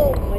Oh my